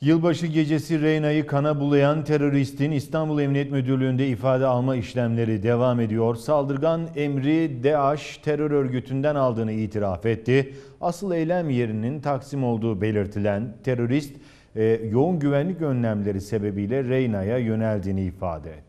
Yılbaşı gecesi Reyna'yı kana bulayan teröristin İstanbul Emniyet Müdürlüğü'nde ifade alma işlemleri devam ediyor. Saldırgan emri DAEŞ terör örgütünden aldığını itiraf etti. Asıl eylem yerinin Taksim olduğu belirtilen terörist e, yoğun güvenlik önlemleri sebebiyle Reyna'ya yöneldiğini ifade etti.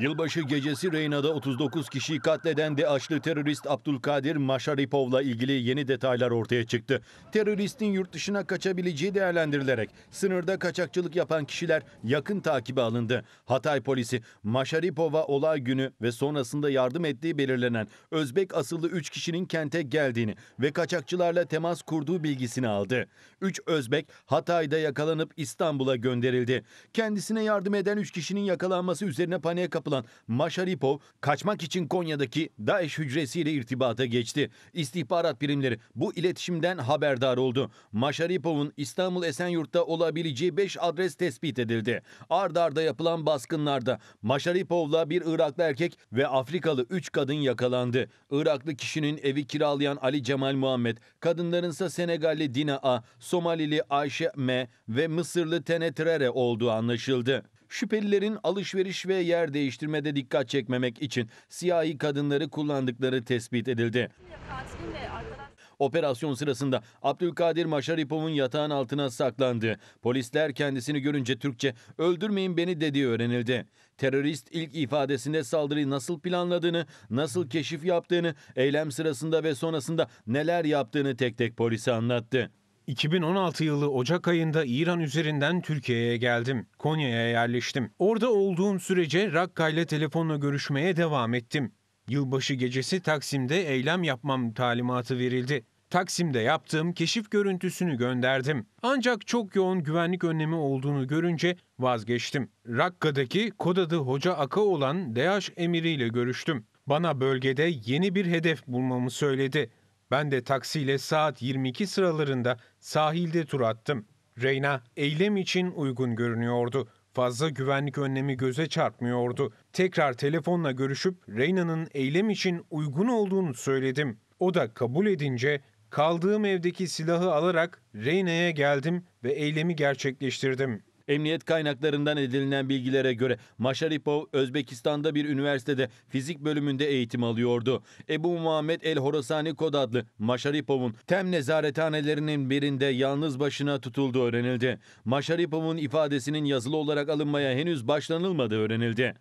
Yılbaşı gecesi Reyna'da 39 kişiyi katleden DAEŞ'lı terörist Abdülkadir Maşaripov'la ilgili yeni detaylar ortaya çıktı. Teröristin yurt dışına kaçabileceği değerlendirilerek sınırda kaçakçılık yapan kişiler yakın takibe alındı. Hatay polisi Maşaripov'a olay günü ve sonrasında yardım ettiği belirlenen Özbek asıllı 3 kişinin kente geldiğini ve kaçakçılarla temas kurduğu bilgisini aldı. 3 Özbek Hatay'da yakalanıp İstanbul'a gönderildi. Kendisine yardım eden 3 kişinin yakalanması üzerine paniğe kapılan Maşaripov kaçmak için Konya'daki DAEŞ hücresiyle irtibata geçti. İstihbarat birimleri bu iletişimden haberdar oldu. Maşaripov'un İstanbul Esenyurt'ta olabileceği 5 adres tespit edildi. Ard arda yapılan baskınlarda Maşaripov'la bir Iraklı erkek ve Afrikalı 3 kadın yakalandı. Iraklı kişinin evi kiralayan Ali Cemal Muhammed, kadınlarınsa Senegalli Dina A, Somalili Ayşe M ve Mısırlı Tenetrere olduğu anlaşıldı. Şüphelilerin alışveriş ve yer değiştirmede dikkat çekmemek için siyahi kadınları kullandıkları tespit edildi. Operasyon sırasında Abdülkadir Maşaripov'un yatağın altına saklandı. Polisler kendisini görünce Türkçe öldürmeyin beni dediği öğrenildi. Terörist ilk ifadesinde saldırıyı nasıl planladığını, nasıl keşif yaptığını, eylem sırasında ve sonrasında neler yaptığını tek tek polise anlattı. 2016 yılı Ocak ayında İran üzerinden Türkiye'ye geldim. Konya'ya yerleştim. Orada olduğum sürece Rakka ile telefonla görüşmeye devam ettim. Yılbaşı gecesi Taksim'de eylem yapmam talimatı verildi. Taksim'de yaptığım keşif görüntüsünü gönderdim. Ancak çok yoğun güvenlik önlemi olduğunu görünce vazgeçtim. Rakka'daki kod adı Hoca Aka olan DH emiriyle görüştüm. Bana bölgede yeni bir hedef bulmamı söyledi. Ben de taksiyle saat 22 sıralarında sahilde tur attım. Reyna eylem için uygun görünüyordu. Fazla güvenlik önlemi göze çarpmıyordu. Tekrar telefonla görüşüp Reyna'nın eylem için uygun olduğunu söyledim. O da kabul edince kaldığım evdeki silahı alarak Reyna'ya geldim ve eylemi gerçekleştirdim. Emniyet kaynaklarından edinilen bilgilere göre Maşaripov Özbekistan'da bir üniversitede fizik bölümünde eğitim alıyordu. Ebu Muhammed El Horasani kod adlı Maşaripov'un tem nezarethanelerinin birinde yalnız başına tutulduğu öğrenildi. Maşaripov'un ifadesinin yazılı olarak alınmaya henüz başlanılmadığı öğrenildi.